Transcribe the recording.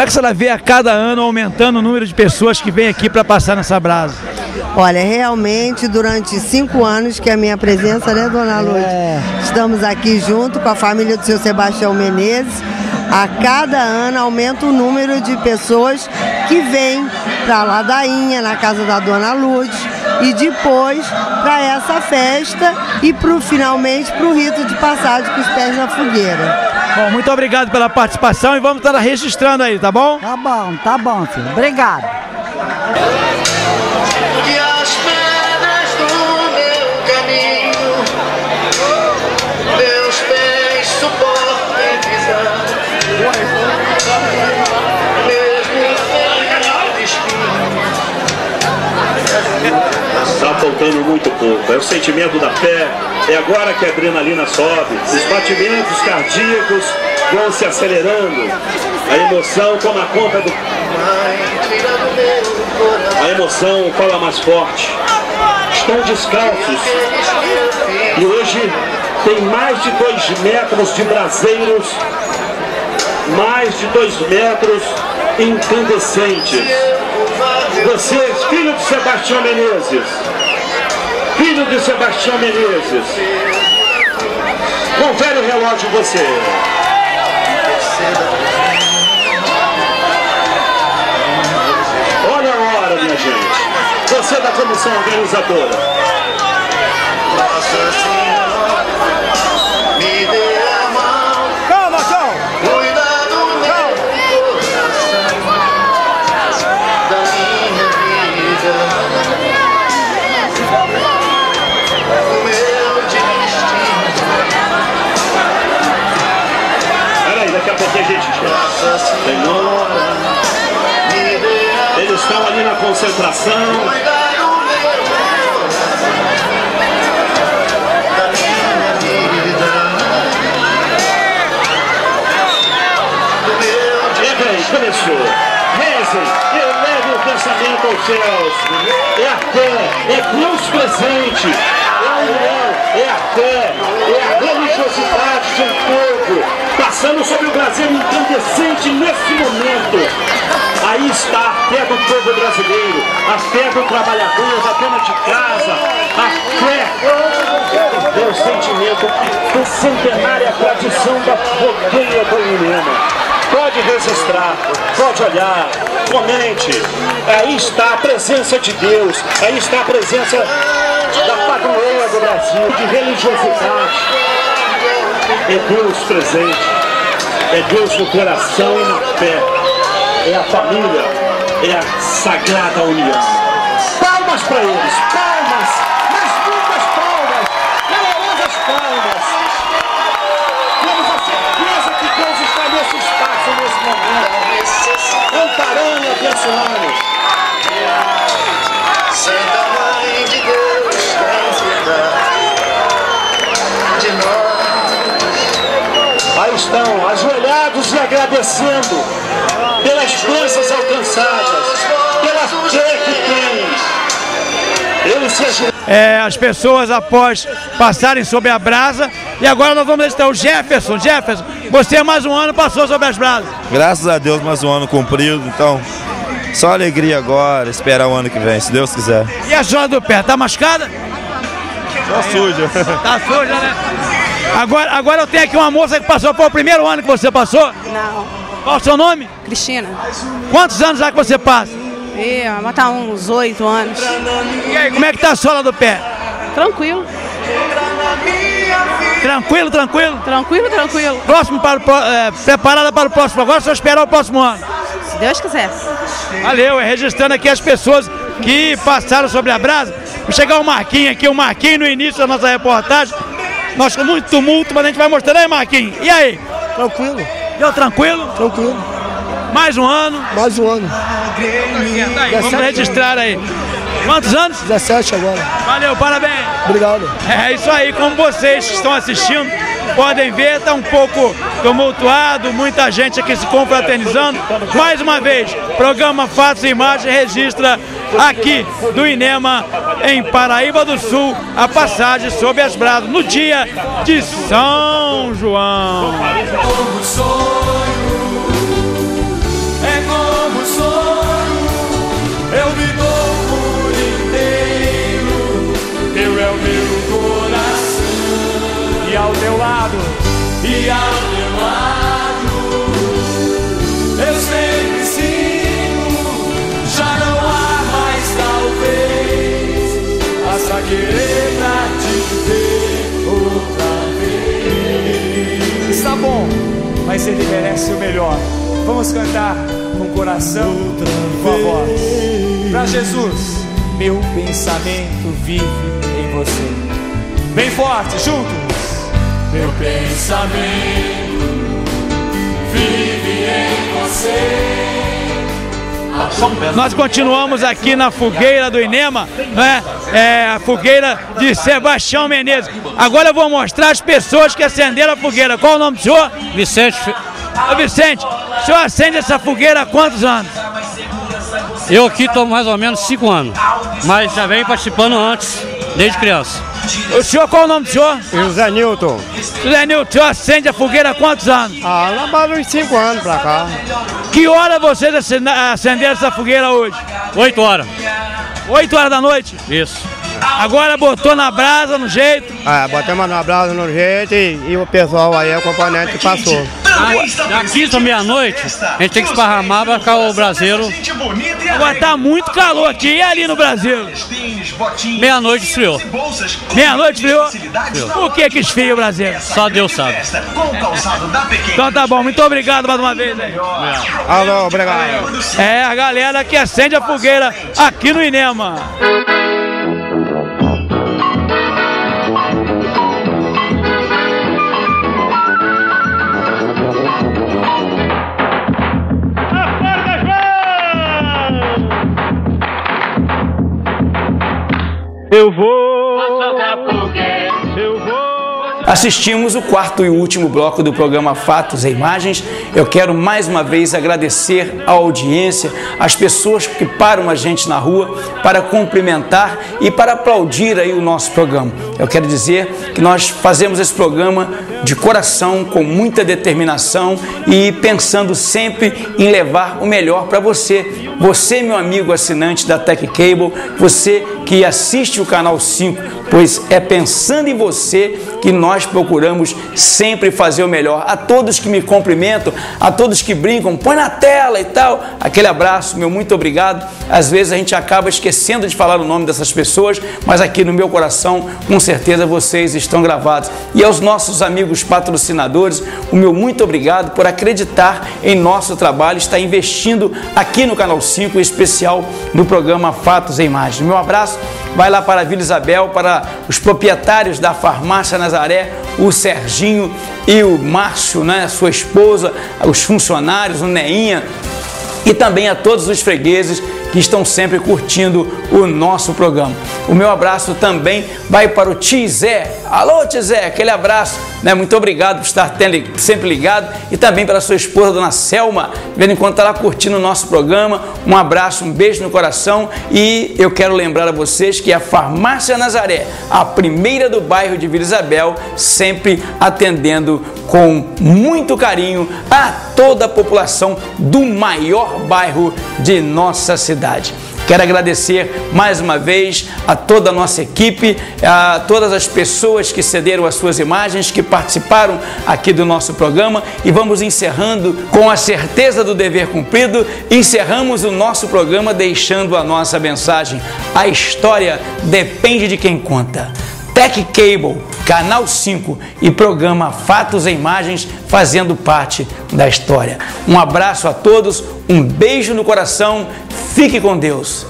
Como é que você vê a cada ano aumentando o número de pessoas que vêm aqui para passar nessa brasa? Olha, realmente durante cinco anos que a minha presença, né, dona Luz? É. Estamos aqui junto com a família do seu Sebastião Menezes. A cada ano aumenta o número de pessoas que vêm para a ladainha, na casa da dona Lourdes, e depois para essa festa e pro, finalmente para o rito de passagem com os pés na fogueira. Bom, muito obrigado pela participação e vamos estar registrando aí, tá bom? Tá bom, tá bom, filho. Obrigado. Faltando muito pouco. É o sentimento da fé. É agora que a adrenalina sobe. Os batimentos cardíacos vão se acelerando. A emoção toma conta do. A emoção fala mais forte. Estão descalços. E hoje tem mais de dois metros de braseiros. Mais de dois metros incandescentes. Vocês, filho de Sebastião Menezes, filho de Sebastião Menezes, confere o relógio você. Olha a hora, minha gente. Você da comissão organizadora. Nossa Senhora, concentração. começou. Rezem, eleve o pensamento aos céus. É a fé, é Deus presente. É a união, é a fé, é a religiosidade de um povo passando sobre o Brasil incandescente nesse momento. Aí está a fé do povo brasileiro, a fé do trabalhador, da dona de casa, a fé do sentimento do centenária tradição da fogueira do Inema. Pode registrar, pode olhar, comente. Aí está a presença de Deus, aí está a presença da padroeira do Brasil, de religiosidade. É Deus presente, é Deus no coração e na fé, é a família, é a sagrada união. Palmas para eles, palmas, mas muitas palmas, calorosas palmas. Temos a certeza que Deus está nesse espaço, nesse momento, amparando e abençoando. Santa Mãe de Deus, tem piedade de nós. Aí estão, ajoelhados e agradecendo pelas bênçãos alcançadas, pela fé que se ajoelham. É, as pessoas após passarem sobre a brasa. E agora nós vamos registrar o Jefferson. Jefferson, você mais um ano passou sobre as brasas. Graças a Deus, mais um ano cumprido. Então, só alegria agora, esperar o ano que vem, se Deus quiser. E a senhora do pé, tá machucada? Tá suja. Tá suja, né? Agora, agora eu tenho aqui uma moça que passou, foi o primeiro ano que você passou? Não. Qual o seu nome? Cristina. Quantos anos já que você passa? E, vai tá uns oito anos. E aí, como é que tá a sola do pé? Tranquilo. Tranquilo, tranquilo? Tranquilo, tranquilo. Próximo para é, preparada para o próximo agora, só esperar o próximo ano. Se Deus quiser. Valeu, é registrando aqui as pessoas que passaram sobre a brasa. Vou chegar o Marquinhos aqui, o Marquinhos no início da nossa reportagem. Nós com muito tumulto, mas a gente vai mostrando aí, Marquinhos. E aí? Tranquilo, Deu tranquilo? tranquilo. Mais um ano. Mais um ano. Tá vamos registrar aí. Quantos anos? 17 agora. Valeu, parabéns. Obrigado. É isso aí, como vocês que estão assistindo podem ver, está um pouco tumultuado, muita gente aqui se confraternizando. Mais uma vez, programa Fatos e Imagens registra aqui do Inema, em Paraíba do Sul, a passagem sobre as brasas no dia de São João. Está bom, mas ele merece o melhor. Vamos cantar com o coração e com a voz. Para Jesus, meu pensamento vive em você. Bem forte, juntos. Meu pensamento vive em você. Nós continuamos aqui na fogueira do Inema, né? É a fogueira de Sebastião Menezes. Agora eu vou mostrar as pessoas que acenderam a fogueira. Qual o nome do senhor? Vicente, Ô Vicente, o senhor acende essa fogueira há quantos anos? eu aqui estou mais ou menos 5 anos, mas já venho participando antes, desde criança. O senhor, qual o nome do senhor? José Newton. José Nilton, o senhor acende a fogueira há quantos anos? Ah, lá mais uns 5 anos pra cá. Que hora vocês acenderam essa fogueira hoje? 8 horas, 8 horas da noite? isso. Agora botou na brasa, no jeito. Ah, botamos no abraço no jeito e, e o pessoal aí, o componente passou. Daqui da meia-noite, a gente tem que esparramar para ficar o braseiro. Agora tá muito calor aqui. E ali no Brasil? Meia-noite esfriou. Meia-noite friou? Por que que esfria o Brasil? Só Deus sabe. Então tá bom, muito obrigado mais uma vez aí. Alô, obrigado. É a galera que acende a fogueira aqui no Inema. Eu vou. Eu vou. Assistimos o quarto e último bloco do programa Fatos e Imagens. Eu quero mais uma vez agradecer a audiência, as pessoas que param a gente na rua para cumprimentar e para aplaudir aí o nosso programa. Eu quero dizer que nós fazemos esse programa de coração, com muita determinação e pensando sempre em levar o melhor para você. Você, meu amigo assinante da Tech Cable, você que assiste o canal 5, pois é pensando em você que nós procuramos sempre fazer o melhor. A todos que me cumprimentam, a todos que brincam, põe na tela e tal, aquele abraço, meu muito obrigado. Às vezes a gente acaba esquecendo de falar o nome dessas pessoas, mas aqui no meu coração, com certeza vocês estão gravados. E aos nossos amigos patrocinadores, o meu muito obrigado por acreditar em nosso trabalho, estar investindo aqui no canal 5, em especial no programa Fatos e Imagens. Meu abraço vai lá para a Vila Isabel, para os proprietários da farmácia Nazaré, o Serginho e o Márcio, né, sua esposa, os funcionários, o Neinha, e também a todos os fregueses que estão sempre curtindo o nosso programa. O meu abraço também vai para o Tizé. Alô, Tizé, aquele abraço. Né? Muito obrigado por estar sempre ligado. E também para sua esposa, dona Selma, vendo enquanto está lá curtindo o nosso programa. Um abraço, um beijo no coração. E eu quero lembrar a vocês que a Farmácia Nazaré, a primeira do bairro de Vila Isabel, sempre atendendo com muito carinho a toda a população do maior bairro de nossa cidade. Quero agradecer mais uma vez a toda a nossa equipe, a todas as pessoas que cederam as suas imagens, que participaram aqui do nosso programa e vamos encerrando com a certeza do dever cumprido. Encerramos o nosso programa deixando a nossa mensagem: a história depende de quem conta. Tech Cable, Canal 5 e programa Fatos e Imagens fazendo parte da história. Um abraço a todos, um beijo no coração, fique com Deus.